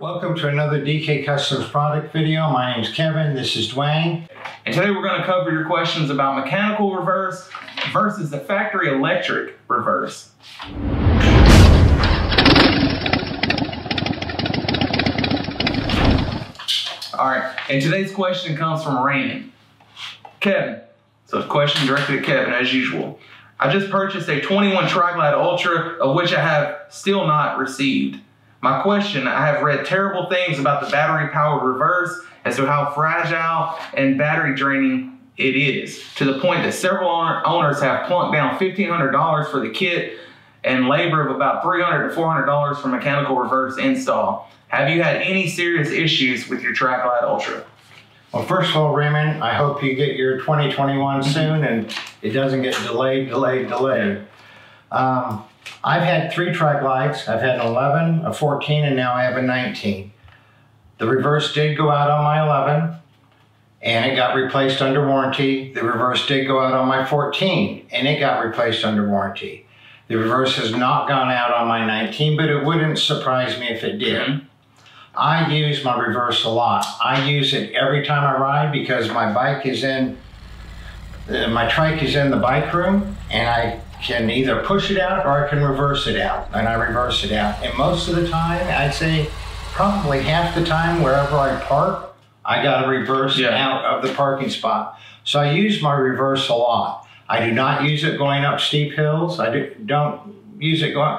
Welcome to another DK Customs product video. My name is Kevin, this is Dwayne. And today we're going to cover your questions about mechanical reverse versus the factory electric reverse. All right, and today's question comes from Raymond. Kevin, so the question directed at Kevin as usual. I just purchased a 21 Tri-Glide Ultra, of which I have still not received. My question, I have read terrible things about the battery powered reverse as to how fragile and battery draining it is, to the point that several owners have plunked down $1,500 for the kit and labor of about $300 to $400 for mechanical reverse install. Have you had any serious issues with your Tri-Glide Ultra? Well, first of all, Raymond, I hope you get your 2021 soon and it doesn't get delayed, delayed, delayed. Um, I've had three Tri-Glides. I've had an 11, a 14, and now I have a 19. The reverse did go out on my 11 and it got replaced under warranty. The reverse did go out on my 14 and it got replaced under warranty. The reverse has not gone out on my 19, but it wouldn't surprise me if it did. Mm -hmm. I use my reverse a lot. I use it every time I ride because my bike is in, uh, my trike is in the bike room and I can either push it out or I can reverse it out and I reverse it out. And most of the time, I'd say probably half the time wherever I park, I got to reverse yeah. out of the parking spot. So I use my reverse a lot. I do not use it going up steep hills. I do, don't use it going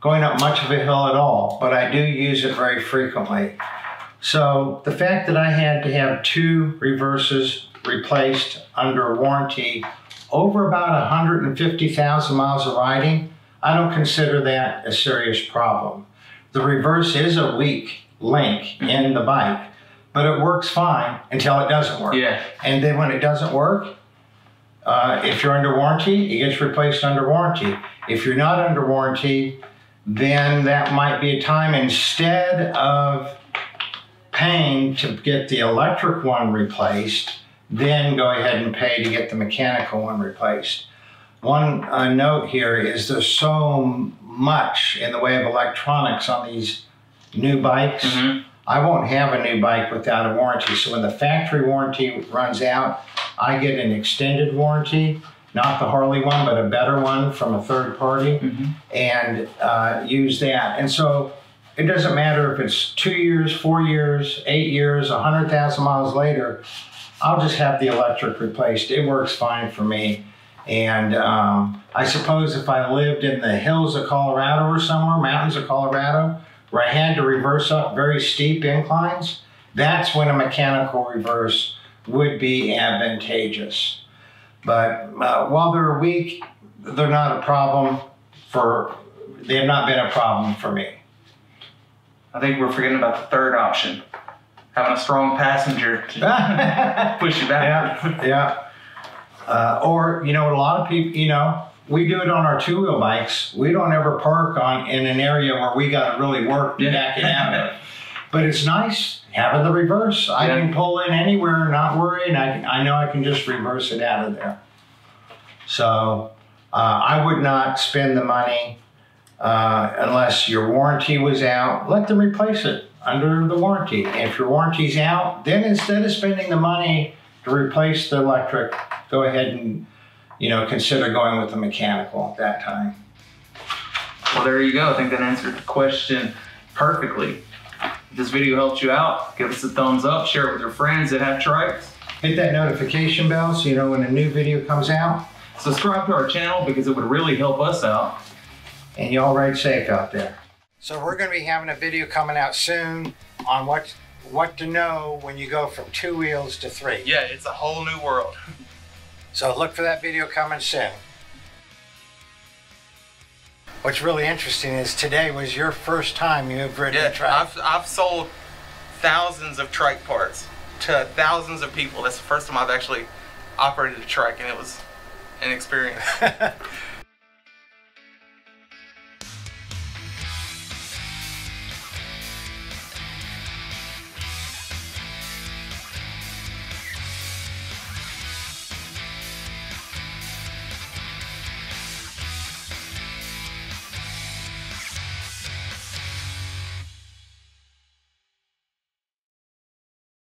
going up much of a hill at all, but I do use it very frequently. So the fact that I had to have two reverses replaced under warranty over about 150,000 miles of riding, I don't consider that a serious problem. The reverse is a weak link in the bike, but it works fine until it doesn't work. Yeah. And then when it doesn't work, uh, if you're under warranty, it gets replaced under warranty. If you're not under warranty, then that might be a time instead of paying to get the electric one replaced, then go ahead and pay to get the mechanical one replaced. One uh, note here is there's so much in the way of electronics on these new bikes. Mm -hmm. I won't have a new bike without a warranty. So when the factory warranty runs out, I get an extended warranty not the Harley one, but a better one from a third party, mm-hmm. and uh, use that. And so it doesn't matter if it's two years, four years, eight years, a hundred thousand miles later. I'll just have the electric replaced. It works fine for me. And um, I suppose if I lived in the hills of Colorado or somewhere, mountains of Colorado, where I had to reverse up very steep inclines, that's when a mechanical reverse would be advantageous. But uh, while they're weak, they're not a problem for, they have not been a problem for me. I think we're forgetting about the third option. Having a strong passenger to push you back. Yeah, yeah. Uh, or, you know, a lot of people, you know, we do it on our two-wheel bikes. We don't ever park on in an area where we got to really work to yeah. back it out of. But it's nice having the reverse. I yeah. can pull in anywhere, not worry, and I, I know I can just reverse it out of there. So uh, I would not spend the money uh, unless your warranty was out. Let them replace it under the warranty. If your warranty's out, then instead of spending the money to replace the electric, go ahead and you know consider going with the mechanical at that time. Well, there you go. I think that answered the question perfectly. If this video helped you out, give us a thumbs up, share it with your friends that have trikes. Hit that notification bell so you know when a new video comes out. Subscribe to our channel because it would really help us out. And y'all ride safe out there. So we're going to be having a video coming out soon on what what to know when you go from two wheels to three. Yeah, it's a whole new world. so look for that video coming soon. What's really interesting is today was your first time you've ridden yeah, a trike. I've, I've sold thousands of trike parts to thousands of people. That's the first time I've actually operated a trike, and it was an experience.